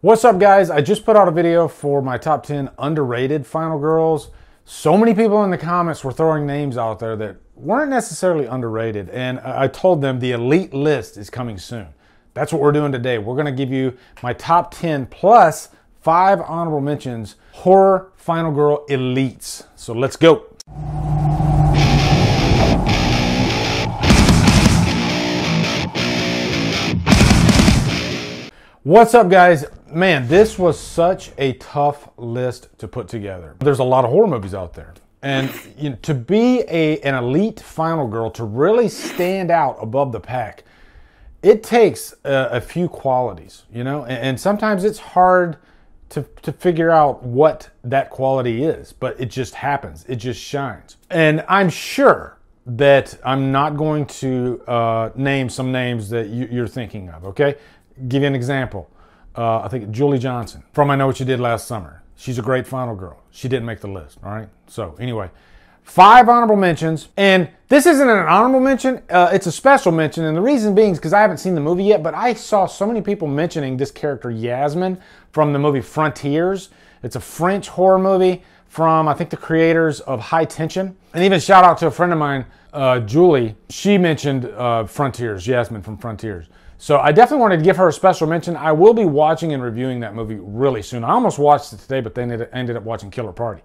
What's up, guys? I just put out a video for my top 10 underrated final girls. So many people in the comments were throwing names out there that weren't necessarily underrated, and I told them the elite list is coming soon. That's what we're doing today. We're going to give you my top 10 plus five honorable mentions horror final girl elites. So let's go. What's up, guys? Man, this was such a tough list to put together. There's a lot of horror movies out there. And you know, to be a, an elite final girl, to really stand out above the pack, it takes a, a few qualities, you know? And, and sometimes it's hard to, to figure out what that quality is, but it just happens. It just shines. And I'm sure that I'm not going to uh, name some names that you, you're thinking of, okay? Give you an example uh, I think Julie Johnson from I Know What You Did Last Summer. She's a great final girl. She didn't make the list, all right? So, anyway, five honorable mentions. And this isn't an honorable mention, uh, it's a special mention. And the reason being is because I haven't seen the movie yet, but I saw so many people mentioning this character, Yasmin, from the movie Frontiers. It's a French horror movie from, I think, the creators of High Tension. And even shout out to a friend of mine, uh, Julie. She mentioned uh, Frontiers, Yasmin from Frontiers. So I definitely wanted to give her a special mention. I will be watching and reviewing that movie really soon. I almost watched it today, but then it ended up watching Killer Party.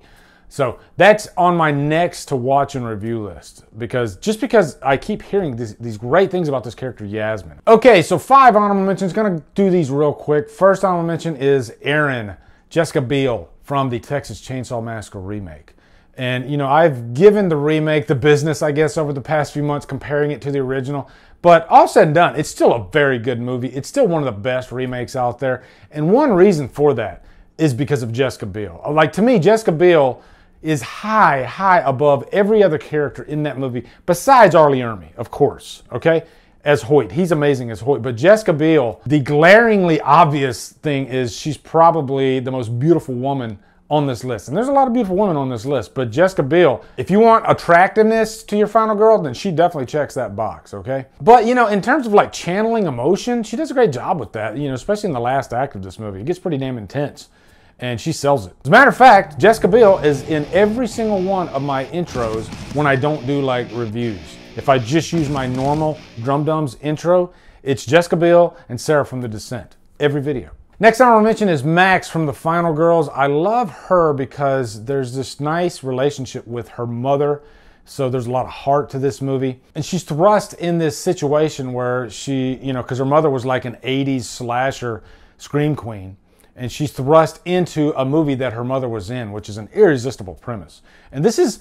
So that's on my next to watch and review list because just because I keep hearing these, these great things about this character, Yasmin. Okay, so five honorable mentions. Gonna do these real quick. First honorable mention is Erin, Jessica Biel from the Texas Chainsaw Massacre remake. And, you know, I've given the remake the business, I guess, over the past few months, comparing it to the original. But all said and done, it's still a very good movie. It's still one of the best remakes out there. And one reason for that is because of Jessica Biel. Like, to me, Jessica Biel is high, high above every other character in that movie, besides R. Lee Ermey, of course, okay? As Hoyt. He's amazing as Hoyt. But Jessica Biel, the glaringly obvious thing is she's probably the most beautiful woman on this list. And there's a lot of beautiful women on this list, but Jessica Biel, if you want attractiveness to your final girl, then she definitely checks that box, okay? But, you know, in terms of like channeling emotion, she does a great job with that, you know, especially in the last act of this movie. It gets pretty damn intense. And she sells it. As a matter of fact, Jessica Biel is in every single one of my intros when I don't do like reviews. If I just use my normal Drumdums intro, it's Jessica Biel and Sarah from The Descent. Every video. Next I want to mention is Max from the Final Girls. I love her because there's this nice relationship with her mother. So there's a lot of heart to this movie. And she's thrust in this situation where she, you know, because her mother was like an 80s slasher scream queen. And she's thrust into a movie that her mother was in, which is an irresistible premise. And this is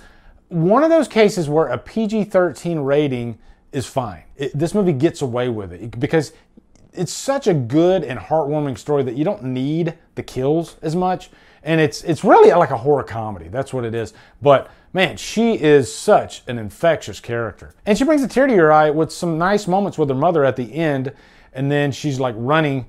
one of those cases where a PG 13 rating is fine. It, this movie gets away with it because it's such a good and heartwarming story that you don't need the kills as much. And it's it's really like a horror comedy. That's what it is. But man, she is such an infectious character. And she brings a tear to your eye with some nice moments with her mother at the end. And then she's like running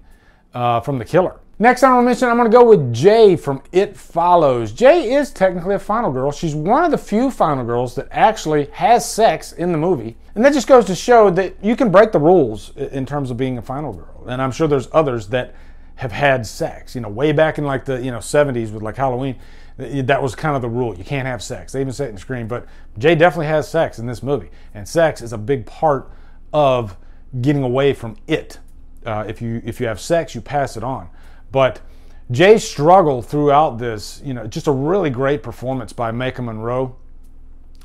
uh, from the killer. Next honorable mention, I'm going to go with Jay from It Follows. Jay is technically a final girl. She's one of the few final girls that actually has sex in the movie. And that just goes to show that you can break the rules in terms of being a final girl. And I'm sure there's others that have had sex. You know, way back in like the you know 70s with like Halloween, that was kind of the rule. You can't have sex. They even say it in the screen. But Jay definitely has sex in this movie, and sex is a big part of getting away from it. Uh, if you if you have sex, you pass it on. But Jay struggled throughout this, you know, just a really great performance by Maika Monroe.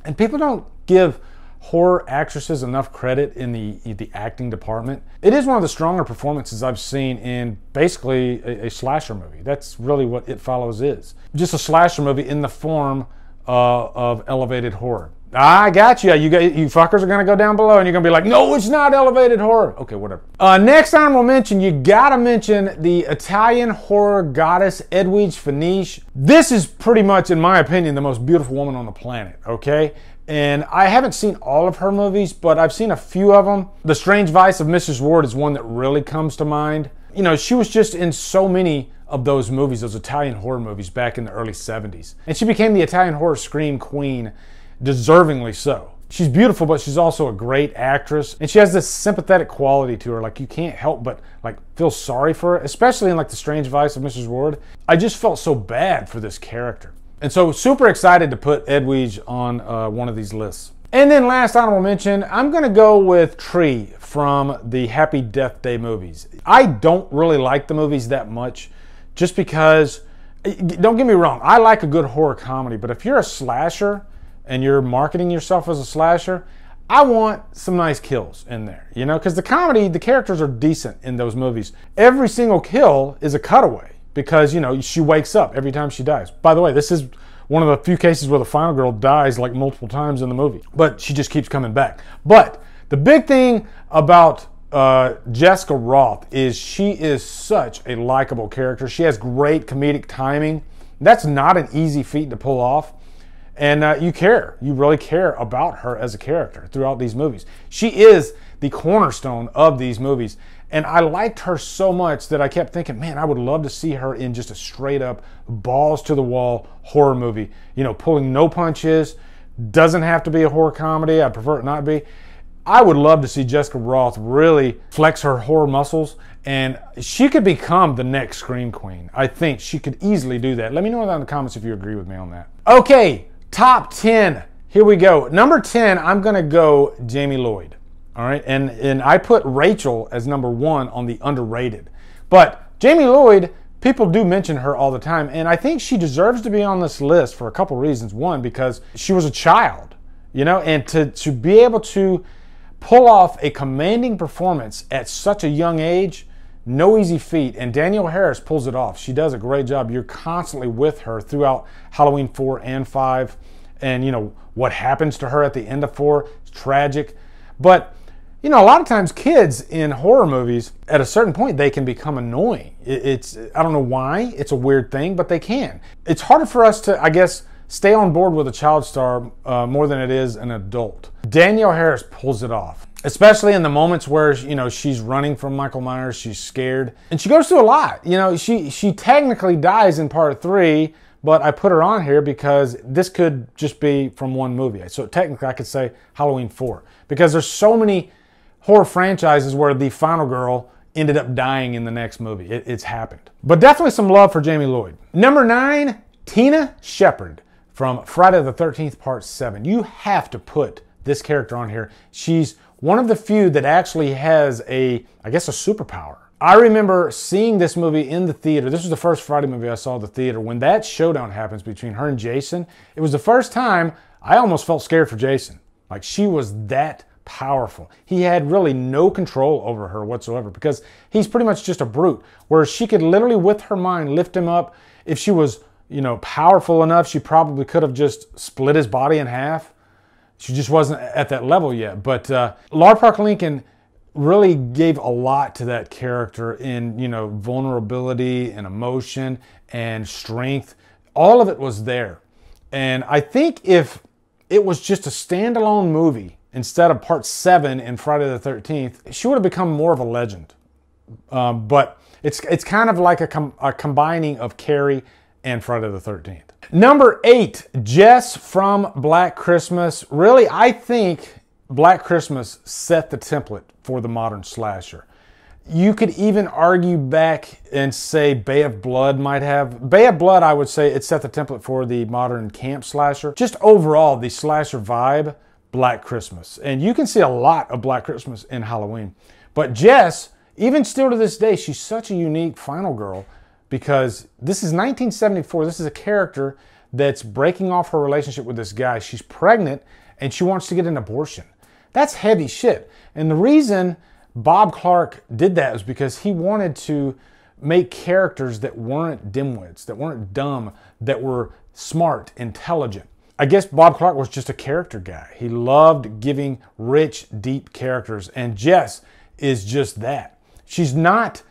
And people don't give horror actresses enough credit in the the acting department. It is one of the stronger performances I've seen in basically a, a slasher movie. That's really what It Follows is. Just a slasher movie in the form uh, of elevated horror. I got you. You, you fuckers are going to go down below and you're going to be like, no, it's not elevated horror. Okay, whatever. Uh, next honorable mention, you got to mention the Italian horror goddess Edwige Fenech. This is pretty much, in my opinion, the most beautiful woman on the planet, okay? And I haven't seen all of her movies, but I've seen a few of them. The Strange Vice of Mrs. Wardh is one that really comes to mind. You know, she was just in so many of those movies, those Italian horror movies back in the early 70s. And she became the Italian horror scream queen deservingly so. She's beautiful, but she's also a great actress, and she has this sympathetic quality to her. Like you can't help but like feel sorry for her, especially in like the Strange Vice of Mrs. Wardh. I just felt so bad for this character, and so super excited to put Edwige on uh, one of these lists. And then last honorable mention, I'm gonna go with Tree from the Happy Death Day movies. I don't really like the movies that much, just because. Don't get me wrong, I like a good horror comedy, but if you're a slasher and you're marketing yourself as a slasher, I want some nice kills in there, you know, because the comedy, the characters are decent in those movies. Every single kill is a cutaway because, you know, she wakes up every time she dies. By the way, this is one of the few cases where the final girl dies like multiple times in the movie, but she just keeps coming back. But the big thing about uh, Jessica Rothe is she is such a likable character. She has great comedic timing. That's not an easy feat to pull off and uh, you care. You really care about her as a character throughout these movies. She is the cornerstone of these movies. And I liked her so much that I kept thinking, man, I would love to see her in just a straight up balls to the wall horror movie. You know, pulling no punches, doesn't have to be a horror comedy. I prefer it not be. I would love to see Jessica Rothe really flex her horror muscles and she could become the next Scream Queen. I think she could easily do that. Let me know down in the comments if you agree with me on that. Okay, Top 10. Here we go. Number 10, I'm going to go Jamie Lloyd. All right. And, and I put Rachel as number one on the underrated. But Jamie Lloyd, people do mention her all the time. And I think she deserves to be on this list for a couple reasons. One, because she was a child, you know, and to, to be able to pull off a commanding performance at such a young age, no easy feat. And Danielle Harris pulls it off. She does a great job. You're constantly with her throughout Halloween 4 and 5. And, you know, what happens to her at the end of 4 is tragic. But, you know, a lot of times kids in horror movies, at a certain point, they can become annoying. It's, I don't know why, it's a weird thing, but they can. It's harder for us to, I guess, stay on board with a child star uh, more than it is an adult. Danielle Harris pulls it off especially in the moments where you know she's running from Michael Myers, she's scared, and she goes through a lot. You know, she she technically dies in part three, but I put her on here because this could just be from one movie. So technically, I could say Halloween four because there's so many horror franchises where the final girl ended up dying in the next movie. It, it's happened, but definitely some love for Jamie Lloyd. Number nine, Tina Shepard from Friday the 13th, Part 7. You have to put this character on here. She's one of the few that actually has a, I guess, a superpower. I remember seeing this movie in the theater. This was the first Friday movie I saw at the theater. When that showdown happens between her and Jason, it was the first time I almost felt scared for Jason. Like she was that powerful. He had really no control over her whatsoever because he's pretty much just a brute. Where she could literally, with her mind, lift him up. If she was, you know, powerful enough, she probably could have just split his body in half she just wasn't at that level yet. But uh, Lar Park Lincoln really gave a lot to that character in you know vulnerability and emotion and strength. All of it was there, and I think if it was just a standalone movie instead of part seven in Friday the Thirteenth, she would have become more of a legend. Um, but it's it's kind of like a, com- a combining of Carrie and Friday the Thirteenth. Number eight, Jess from Black Christmas. Really, I think Black Christmas set the template for the modern slasher. You could even argue back and say Bay of Blood might have. Bay of Blood, I would say it set the template for the modern camp slasher. Just overall, the slasher vibe, Black Christmas. And you can see a lot of Black Christmas in Halloween. But Jess, even still to this day, she's such a unique final girl because this is 1974. This is a character that's breaking off her relationship with this guy. She's pregnant and she wants to get an abortion. That's heavy shit. And the reason Bob Clark did that was because he wanted to make characters that weren't dimwits, that weren't dumb, that were smart, intelligent. I guess Bob Clark was just a character guy. He loved giving rich, deep characters, and Jess is just that. She's not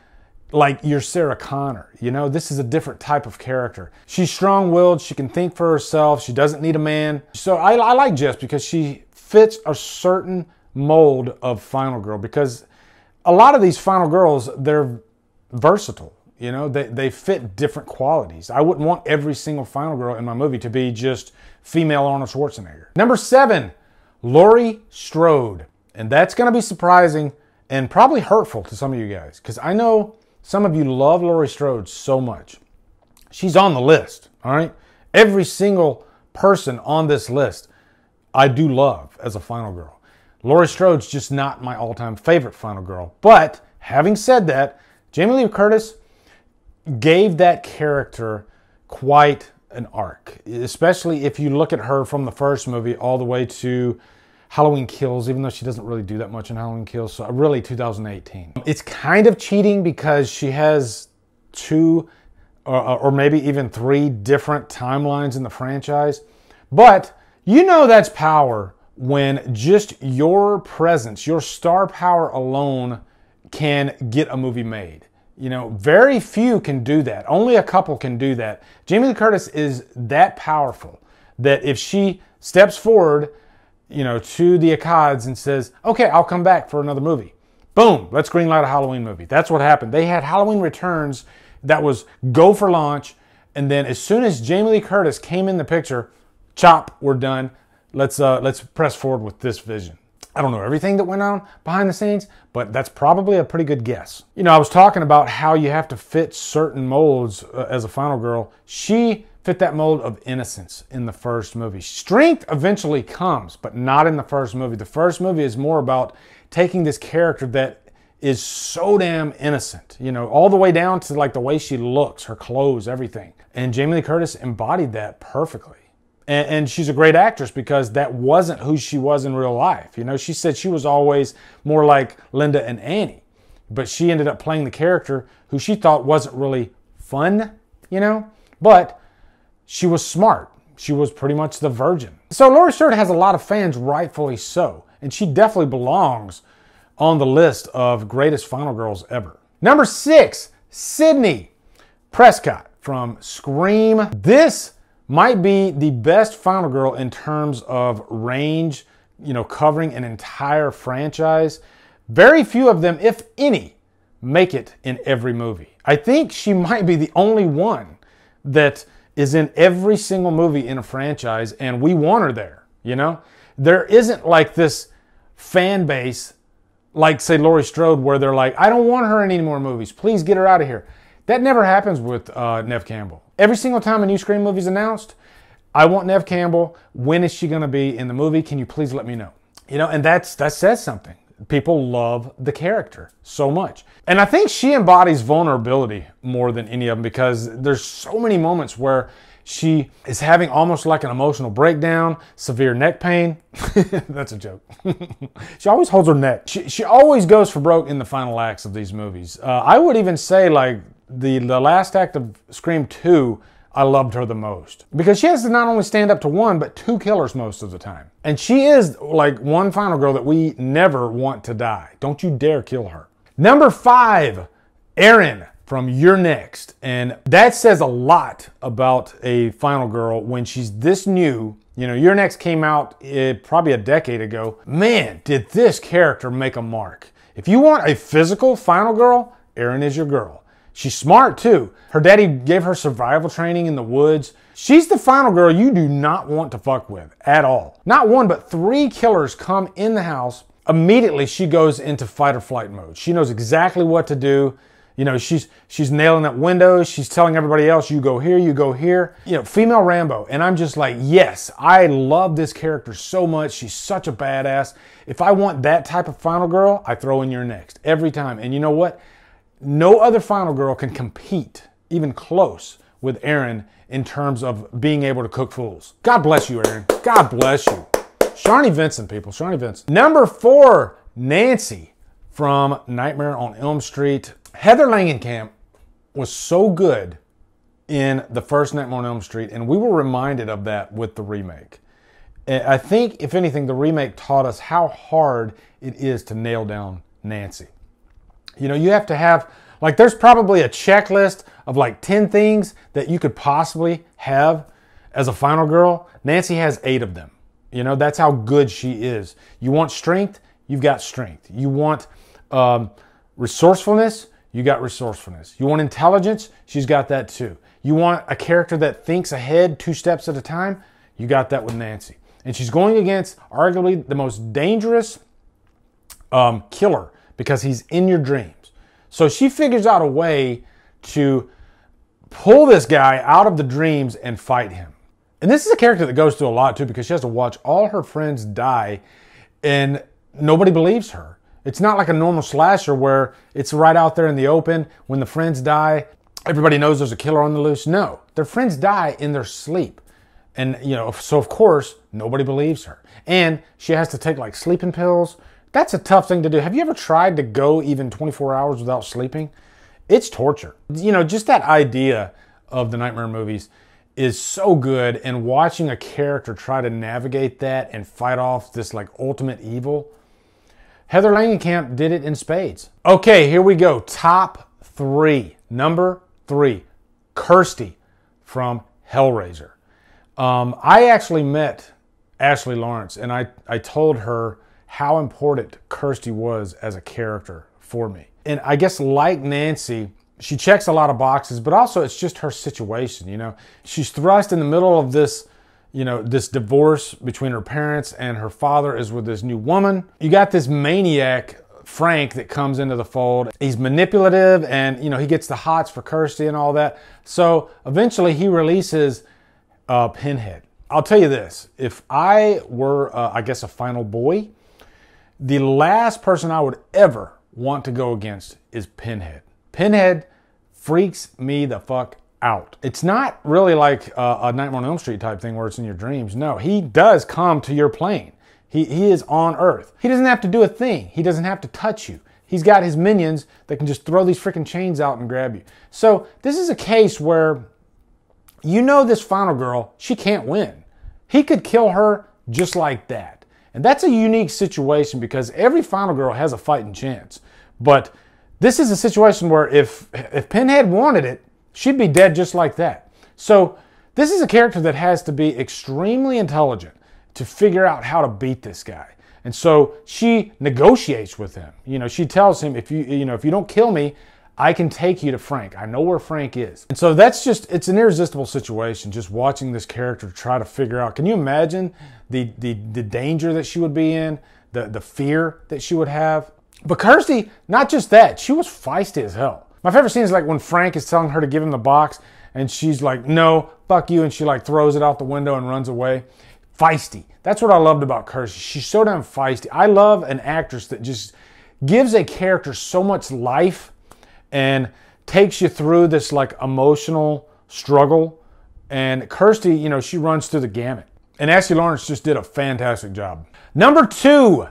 like your Sarah Connor. You know, this is a different type of character. She's strong willed, she can think for herself, she doesn't need a man. So I, I, like Jess because she fits a certain mold of Final Girl because a lot of these Final Girls, they're versatile. You know, they, they fit different qualities. I wouldn't want every single Final Girl in my movie to be just female Arnold Schwarzenegger. Number seven, Laurie Strode. And that's going to be surprising and probably hurtful to some of you guys because I know some of you love Laurie Strode so much. She's on the list, all right? Every single person on this list I do love as a final girl. Laurie Strode's just not my all time favorite final girl. But having said that, Jamie Lee Curtis gave that character quite an arc, especially if you look at her from the first movie all the way to Halloween Kills, even though she doesn't really do that much in Halloween Kills. So, really, 2018. It's kind of cheating because she has two or, or maybe even three different timelines in the franchise. But you know that's power when just your presence, your star power alone can get a movie made. You know, very few can do that. Only a couple can do that. Jamie Lee Curtis is that powerful that if she steps forward, you know, to the Akkad and says, "Okay, I'll come back for another movie," boom, let's greenlight a Halloween movie. That's what happened. They had Halloween Returns that was go for launch, and then as soon as Jamie Lee Curtis came in the picture, chop, we're done. Let's uh, let's press forward with this vision. I don't know everything that went on behind the scenes, but that's probably a pretty good guess. You know, I was talking about how you have to fit certain molds uh, as a final girl. She fit that mold of innocence in the first movie. Strength eventually comes, but not in the first movie. The first movie is more about taking this character that is so damn innocent, you know, all the way down to like the way she looks, her clothes, everything. And Jamie Lee Curtis embodied that perfectly. And, and, she's a great actress because that wasn't who she was in real life. You know, she said she was always more like Linda and Annie, but she ended up playing the character who she thought wasn't really fun, you know, but she was smart. She was pretty much the virgin. So Laurie Strode has a lot of fans, rightfully so, and she definitely belongs on the list of greatest final girls ever. Number six, Sidney Prescott from Scream. This might be the best final girl in terms of range, you know, covering an entire franchise. Very few of them, if any, make it in every movie. I think she might be the only one that is in every single movie in a franchise, and we want her there, you know? There isn't like this fan base, like, say, Laurie Strode, where they're like, I don't want her in any more movies. Please get her out of here. That never happens with uh, Neve Campbell. Every single time a new Scream movie is announced, I want Neve Campbell. When is she going to be in the movie? Can you please let me know? You know, and that's that says something. People love the character so much. And I think she embodies vulnerability more than any of them because there's so many moments where she is having almost like an emotional breakdown, severe neck pain. That's a joke. she always holds her neck. She, she always goes for broke in the final acts of these movies. Uh, I would even say, like, the, the last act of Scream 2, I loved her the most. Because she has to not only stand up to one, but two killers most of the time. And she is like one final girl that we never want to die. Don't you dare kill her. Number five, Erin from You're Next. And that says a lot about a final girl when she's this new. You know, You're Next came out uh, probably a decade ago. Man, did this character make a mark. If you want a physical final girl, Erin is your girl. She's smart too. Her daddy gave her survival training in the woods. She's the final girl you do not want to fuck with at all. Not one, but three killers come in the house. Immediately, she goes into fight or flight mode. She knows exactly what to do. You know, she's she's nailing up windows. She's telling everybody else, "You go here, you go here." You know, female Rambo, and I'm just like, yes, I love this character so much. She's such a badass. If I want that type of final girl, I throw in You're Next every time. And you know what? No other final girl can compete, even close, with Erin in terms of being able to cook fools. God bless you, Erin. God bless you. Sharni Vinson, people. Sharni Vinson. Number four, Nancy from Nightmare on Elm Street. Heather Langenkamp was so good in the first Nightmare on Elm Street, and we were reminded of that with the remake. I think, if anything, the remake taught us how hard it is to nail down Nancy. You know, you have to have, like, there's probably a checklist of like 10 things that you could possibly have as a final girl. Nancy has eight of them. You know, that's how good she is. You want strength, you've got strength. You want um, resourcefulness, you got resourcefulness. You want intelligence, she's got that too. You want a character that thinks ahead two steps at a time, you got that with Nancy. And she's going against arguably the most dangerous um, killer because he's in your dreams. So she figures out a way to pull this guy out of the dreams and fight him. And this is a character that goes through a lot too because she has to watch all her friends die and nobody believes her. It's not like a normal slasher where it's right out there in the open. When the friends die, everybody knows there's a killer on the loose. No, their friends die in their sleep. And, you know, so of course, nobody believes her. And she has to take like sleeping pills. That's a tough thing to do. Have you ever tried to go even 24 hours without sleeping? It's torture. You know, just that idea of the nightmare movies is so good and watching a character try to navigate that and fight off this like ultimate evil. Heather Langenkamp did it in spades. Okay, here we go. Top three. Number three, Kirsty from Hellraiser. Um, I actually met Ashley Laurence and I, I told her how important Kirsty was as a character for me. And I guess like Nancy, she checks a lot of boxes, but also it's just her situation, you know. She's thrust in the middle of this, you know, this divorce between her parents and her father is with this new woman. You got this maniac Frank that comes into the fold. He's manipulative and, you know, he gets the hots for Kirsty and all that. So eventually he releases uh, Pinhead. I'll tell you this if I were, uh, I guess, a final boy, the last person I would ever want to go against is Pinhead. Pinhead freaks me the fuck out. It's not really like a, a Nightmare on Elm Street type thing where it's in your dreams. No, he does come to your plane. He, he is on Earth. He doesn't have to do a thing. He doesn't have to touch you. He's got his minions that can just throw these freaking chains out and grab you. So this is a case where you know this final girl, she can't win. He could kill her just like that. And that's a unique situation because every final girl has a fighting chance. But this is a situation where if if Pinhead wanted it, she'd be dead just like that. So this is a character that has to be extremely intelligent to figure out how to beat this guy. And so she negotiates with him. You know, she tells him if you you know if you don't kill me, I can take you to Frank. I know where Frank is. And so that's just it's an irresistible situation just watching this character try to figure out. Can you imagine the the, the danger that she would be in, the the fear that she would have? But Kirsty, not just that, she was feisty as hell. My favorite scene is like when Frank is telling her to give him the box and she's like, no, fuck you. And she like throws it out the window and runs away. Feisty. That's what I loved about Kirsty. She's so damn feisty. I love an actress that just gives a character so much life and takes you through this like emotional struggle. And Kirsty, you know, she runs through the gamut. And Ashley Laurence just did a fantastic job. Number two,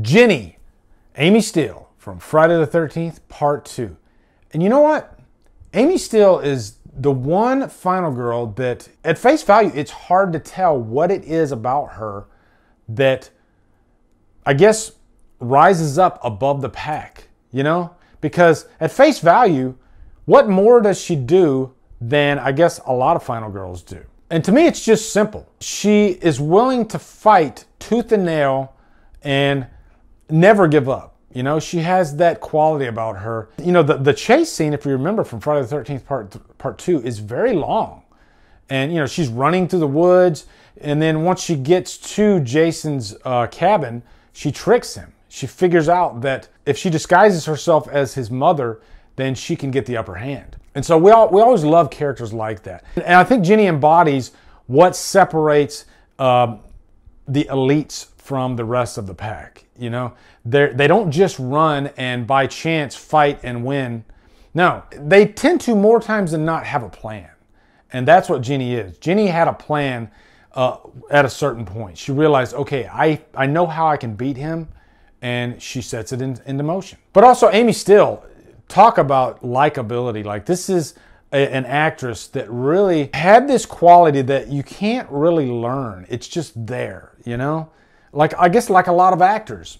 Ginny Amy Steele from Friday the 13th, Part 2. And you know what? Amy Steele is the one final girl that, at face value, it's hard to tell what it is about her that I guess rises up above the pack, you know? Because at face value, what more does she do than I guess a lot of final girls do? And to me, it's just simple. She is willing to fight tooth and nail and never give up. You know, she has that quality about her. You know, the, the chase scene, if you remember from Friday the 13th part, part two, is very long. And, you know, she's running through the woods. And then once she gets to Jason's uh, cabin, she tricks him. She figures out that if she disguises herself as his mother, then she can get the upper hand. And so we, all, we always love characters like that. And I think Ginny embodies what separates uh, the elites from the rest of the pack. You know, they they don't just run and by chance fight and win. No, they tend to more times than not have a plan, and that's what Ginny is. Ginny had a plan uh, at a certain point. She realized, okay, I I know how I can beat him, and she sets it in, into motion. But also, Amy Steele, talk about likability. Like this is a, an actress that really had this quality that you can't really learn. It's just there, you know like I guess like a lot of actors,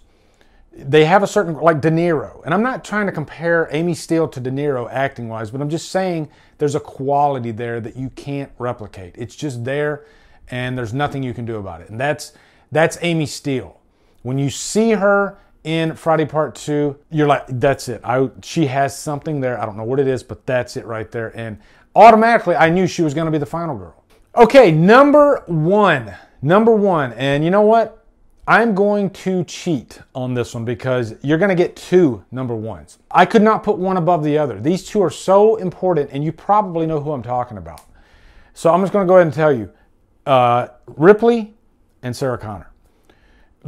they have a certain like De Niro, and I'm not trying to compare Amy Steele to De Niro acting wise, but I'm just saying there's a quality there that you can't replicate. It's just there, and there's nothing you can do about it. And that's that's Amy Steele. When you see her in Friday Part Two, you're like, that's it. I she has something there. I don't know what it is, but that's it right there. And automatically, I knew she was going to be the final girl. Okay, number one Number one, and you know what? I'm going to cheat on this one because you're going to get two number ones. I could not put one above the other. These two are so important, and you probably know who I'm talking about. So I'm just going to go ahead and tell you uh, Ripley and Sarah Connor.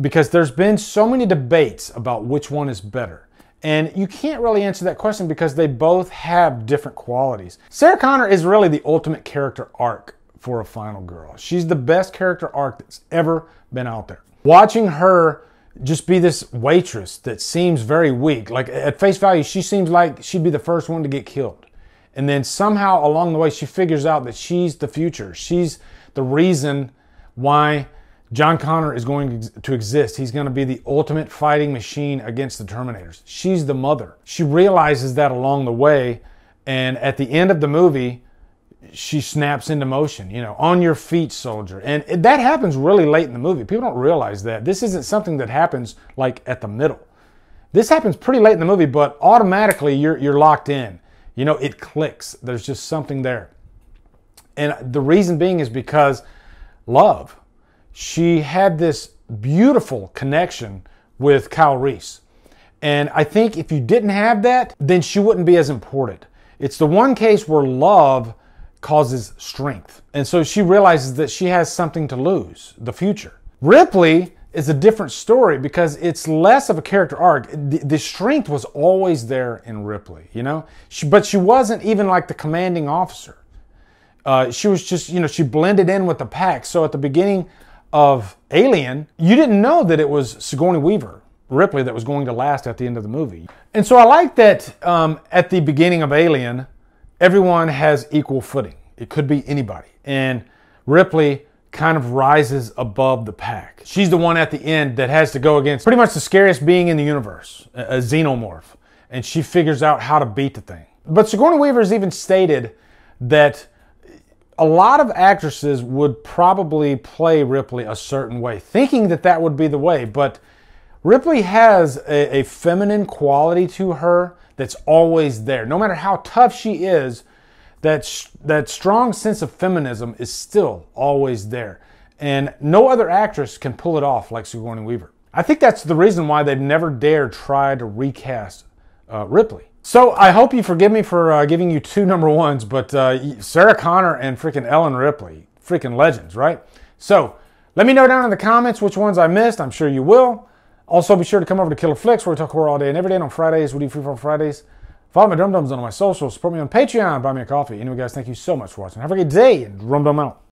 Because there's been so many debates about which one is better. And you can't really answer that question because they both have different qualities. Sarah Connor is really the ultimate character arc for a final girl. She's the best character arc that's ever been out there. Watching her just be this waitress that seems very weak, like at face value, she seems like she'd be the first one to get killed. And then somehow along the way, she figures out that she's the future. She's the reason why John Connor is going to exist. He's going to be the ultimate fighting machine against the Terminators. She's the mother. She realizes that along the way. And at the end of the movie, she snaps into motion, you know, on your feet, soldier. And that happens really late in the movie. People don't realize that. This isn't something that happens like at the middle. This happens pretty late in the movie, but automatically you're, you're locked in. You know, it clicks. There's just something there. And the reason being is because love she had this beautiful connection with Kyle Reese. And I think if you didn't have that, then she wouldn't be as important. It's the one case where love causes strength. And so she realizes that she has something to lose, the future. Ripley is a different story because it's less of a character arc. The, the strength was always there in Ripley, you know? She, but she wasn't even like the commanding officer. Uh, she was just, you know, she blended in with the pack. So at the beginning of Alien, you didn't know that it was Sigourney Weaver, Ripley, that was going to last at the end of the movie. And so I like that um, at the beginning of Alien, everyone has equal footing. It could be anybody. And Ripley kind of rises above the pack. She's the one at the end that has to go against pretty much the scariest being in the universe, a xenomorph. And she figures out how to beat the thing. But Sigourney Weaver has even stated that a lot of actresses would probably play Ripley a certain way, thinking that that would be the way. But Ripley has a, a, feminine quality to her that's always there. No matter how tough she is, that, that strong sense of feminism is still always there. And no other actress can pull it off like Sigourney Weaver. I think that's the reason why they've never dared try to recast uh, Ripley. So I hope you forgive me for uh, giving you two number ones, but uh, Sarah Connor and freaking Ellen Ripley, freaking legends, right? So let me know down in the comments which ones I missed. I'm sure you will. Also, be sure to come over to Killer Flicks where we talk horror all day and every day. And on Fridays, we do free for Fridays. Follow my Drumdums on my socials. Support me on Patreon. Buy me a coffee. Anyway, guys, thank you so much for watching. Have a great day and Drum Dum out.